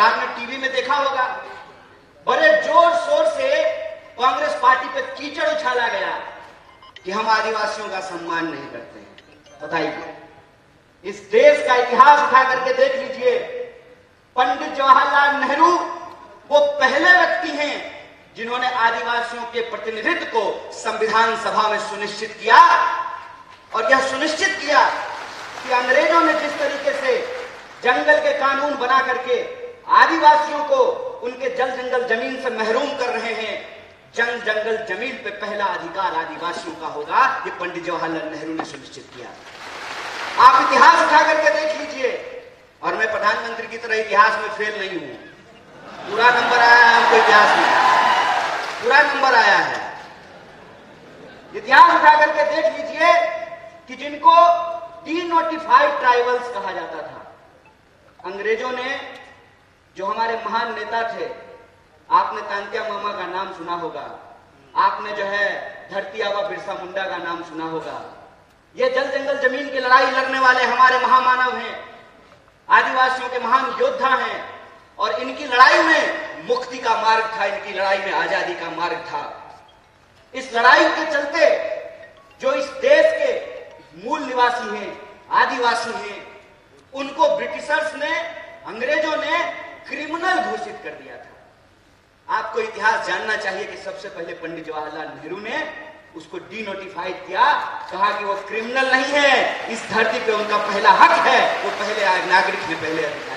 आपने टीवी में देखा होगा। बड़े ज़ोर शोर से कांग्रेस पार्टी पर कीचड़ उछाला गया कि हम आदिवासियों का सम्मान नहीं करते। बताइए। इस देश का इतिहास उठा करके देख लीजिए। पंडित जवाहरलाल नेहरू वो पहले व्यक्ति हैं जिन्होंने आदिवासियों के प्रतिनिधित्व को संविधान सभा में सुनिश्चित किया और यह सुनिश्चित किया कि अंग्रेज़ों ने जिस तरीके से जंगल के कानून बना करके आदिवासियों को उनके जल जंगल ज़मीन से महरूम कर रहे हैं। जंग जंगल ज़मीन पे पहला अधिकार आदिवासियों का होगा, ये पंडित जवाहरलाल नेहरू ने सुनिश्चित किया। आप इतिहास उठा करके देख लीजिए। और मैं प्रधानमंत्री की तरह इतिहास में फेल नहीं हूँ। पूरा नंबर आया है हमको इतिहास में। पूरा नंबर आया है। इतिहास उठा करके देख लीजिए कि जिनको डी नोटिफाइड ट्राइबल्स कहा जाता था। अंग्रेज़ों ने जो हमारे महान नेता थे, आपने तांत्या मामा का नाम सुना होगा। आपने जो है, धरती आबा बिरसा मुंडा का नाम सुना होगा। ये जल जंगल ज़मीन की लड़ाई लड़ने वाले हमारे महामानव हैं। आदिवासियों के महान योद्धा हैं। और इनकी लड़ाई में मुक्ति का मार्ग था, इनकी लड़ाई में आज़ादी का मार्ग था। इस लड़ाई के चलते जो इस देश के मूल निवासी हैं, आदिवासी हैं, उनको ब्रिटिशर्स ने, अंग्रेज़ों ने घोषित कर दिया था। आपको इतिहास जानना चाहिए कि सबसे पहले पंडित जवाहरलाल नेहरू ने उसको डीनोटिफाई किया, कहा कि वो क्रिमिनल नहीं है, इस धरती पे उनका पहला हक है, वो पहले नागरिक ने पहले अधिकार